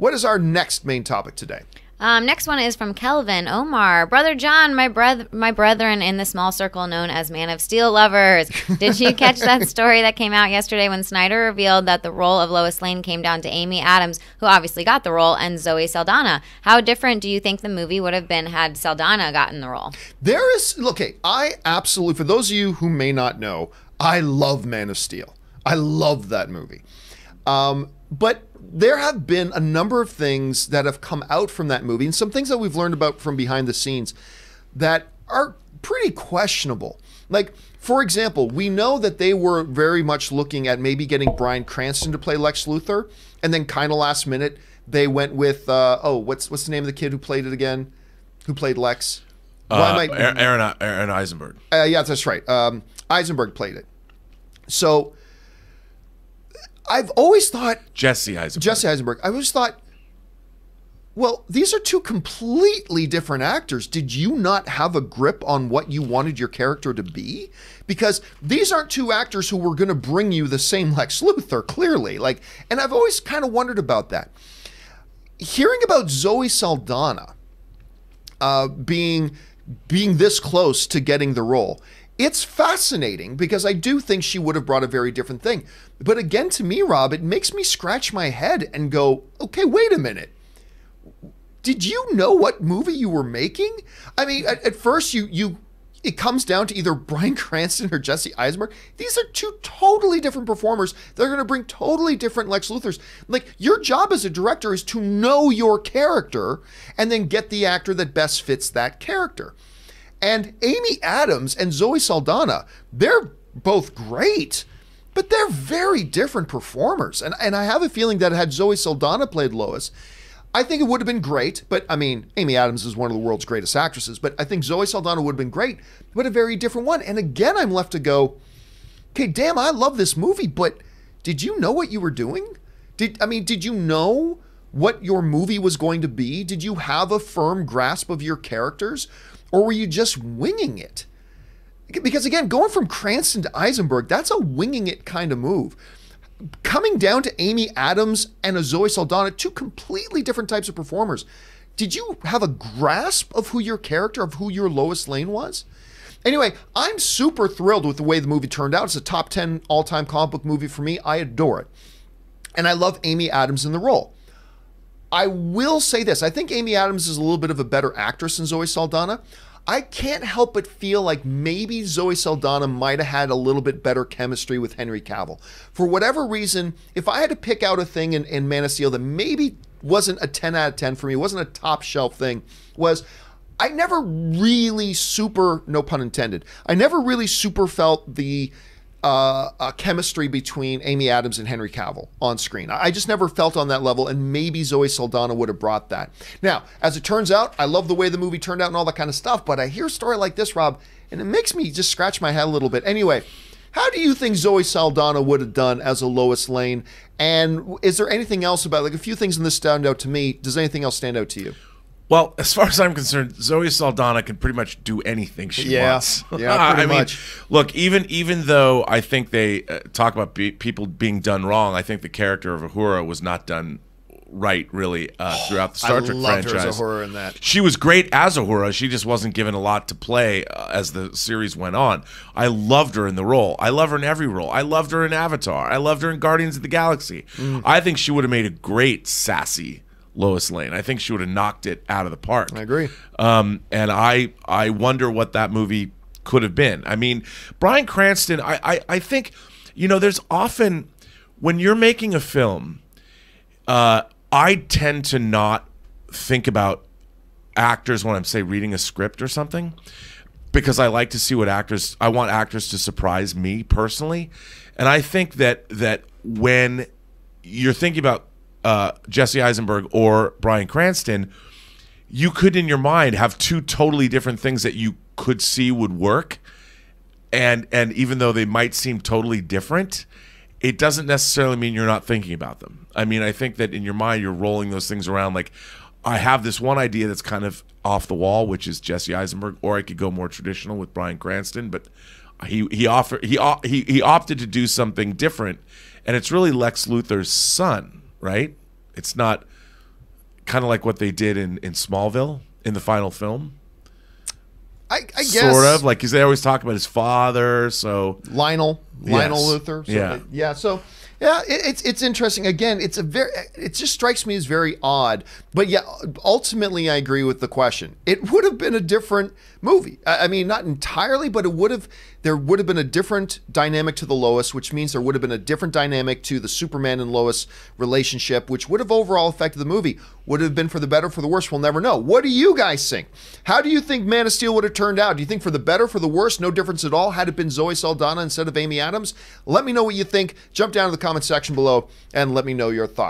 What is our next main topic today? Um, next one is from Kelvin Omar. Brother John, my brother, my brethren in the small circle known as Man of Steel lovers. Did you catch that story that came out yesterday when Snyder revealed that the role of Lois Lane came down to Amy Adams, who obviously got the role, and Zoe Saldana? How different do you think the movie would have been had Saldana gotten the role? There is okay. I absolutely, for those of you who may not know, I love Man of Steel. I love that movie. Um, but there have been a number of things that have come out from that movie and some things that we've learned about from behind the scenes that are pretty questionable. Like, for example, we know that they were very much looking at maybe getting Bryan Cranston to play Lex Luthor, and then kind of last minute they went with uh, oh, what's what's the name of the kid who played it again? Who played Lex? Uh, I, Aaron Aaron Eisenberg. Uh, yeah, that's right. Um, Eisenberg played it. So I've always thought Jesse Eisenberg. Jesse Eisenberg. I always thought, well, these are two completely different actors. Did you not have a grip on what you wanted your character to be? Because these aren't two actors who were going to bring you the same Lex Luthor, clearly. Like, and I've always kind of wondered about that. Hearing about Zoe Saldana uh, being being this close to getting the role it's fascinating because I do think she would have brought a very different thing. But again, to me, Rob, it makes me scratch my head and go, okay, wait a minute. Did you know what movie you were making? I mean, at, at first you you it comes down to either Bryan Cranston or Jesse Eisenberg. These are two totally different performers. They're going to bring totally different Lex Luthors. Like your job as a director is to know your character and then get the actor that best fits that character. And Amy Adams and Zoe Saldana, they're both great, but they're very different performers. And, and I have a feeling that had Zoe Saldana played Lois, I think it would have been great. But I mean, Amy Adams is one of the world's greatest actresses, but I think Zoe Saldana would have been great, but a very different one. And again, I'm left to go, okay, damn, I love this movie, but did you know what you were doing? Did I mean, did you know what your movie was going to be? Did you have a firm grasp of your characters? Or were you just winging it? Because again, going from Cranston to Eisenberg, that's a winging it kind of move. Coming down to Amy Adams and a Zoe Saldana, two completely different types of performers. Did you have a grasp of who your character, of who your Lois Lane was? Anyway, I'm super thrilled with the way the movie turned out. It's a top 10 all time comic book movie for me. I adore it. And I love Amy Adams in the role. I will say this I think Amy Adams is a little bit of a better actress than Zoe Saldana. I can't help but feel like maybe Zoe Saldana might have had a little bit better chemistry with Henry Cavill. For whatever reason, if I had to pick out a thing in, in Man of Steel that maybe wasn't a 10 out of 10 for me, wasn't a top shelf thing, was I never really super, no pun intended, I never really super felt the uh, a chemistry between Amy Adams and Henry Cavill on screen. I just never felt on that level, and maybe Zoe Saldana would have brought that. Now, as it turns out, I love the way the movie turned out and all that kind of stuff, but I hear a story like this, Rob, and it makes me just scratch my head a little bit. Anyway, how do you think Zoe Saldana would have done as a Lois Lane? And is there anything else about, like a few things in this stand out to me? Does anything else stand out to you? Well, as far as I'm concerned, Zoe Saldana can pretty much do anything she yeah. wants. Yeah, I much. mean, look, even even though I think they uh, talk about be- people being done wrong, I think the character of Uhura was not done right, really, uh, throughout the Star I Trek loved franchise. her as Uhura in that. She was great as Uhura. She just wasn't given a lot to play uh, as the series went on. I loved her in the role. I love her in every role. I loved her in Avatar. I loved her in Guardians of the Galaxy. Mm. I think she would have made a great sassy Lois Lane. I think she would have knocked it out of the park. I agree. Um, and I I wonder what that movie could have been. I mean, Bryan Cranston. I I, I think you know there's often when you're making a film, uh, I tend to not think about actors when I'm say reading a script or something because I like to see what actors I want actors to surprise me personally. And I think that that when you're thinking about uh, Jesse Eisenberg or Bryan Cranston, you could in your mind have two totally different things that you could see would work. And and even though they might seem totally different, it doesn't necessarily mean you're not thinking about them. I mean, I think that in your mind you're rolling those things around like I have this one idea that's kind of off the wall, which is Jesse Eisenberg, or I could go more traditional with Bryan Cranston, but he he offered he he he opted to do something different, and it's really Lex Luthor's son, right? It's not kind of like what they did in in Smallville in the final film. I, I guess Sort of like because they always talk about his father. So Lionel Lionel Yes. Luthor. So, Yeah. yeah. So yeah, it, it's it's interesting. Again, it's a very it just strikes me as very odd. But yeah, ultimately, I agree with the question. It would have been a different movie. I, I mean, not entirely, but it would have. There would have been a different dynamic to the Lois, which means there would have been a different dynamic to the Superman and Lois relationship, which would have overall affected the movie. Would have been for the better, or for the worse? We'll never know. What do you guys think? How do you think Man of Steel would have turned out? Do you think for the better, for the worse, no difference at all? Had it been Zoe Saldana instead of Amy Adams? Let me know what you think. Jump down to the comment section below and let me know your thoughts.